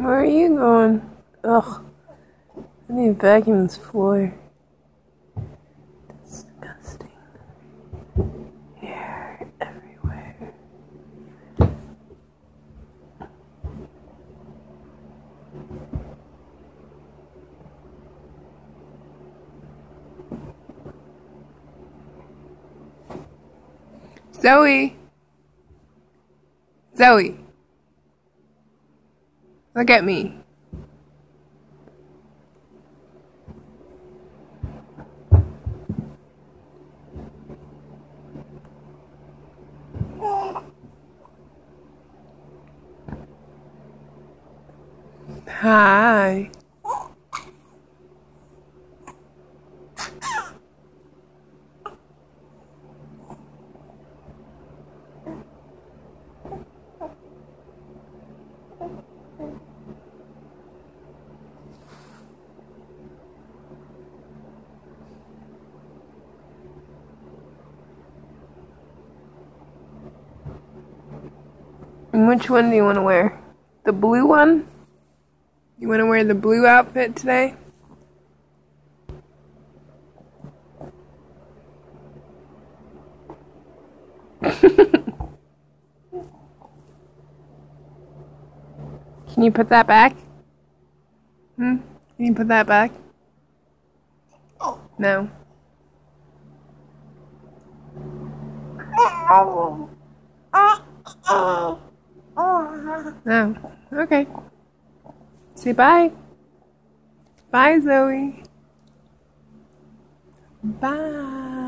Where are you going? Ugh. I need to vacuum this floor. Disgusting. Hair everywhere. Zoey! Zoey! Look at me. Hi. Which one do you want to wear? The blue one? You want to wear the blue outfit today? Can you put that back? Hmm? Can you put that back? No. No. Okay. Say bye. Bye, Zoey. Bye.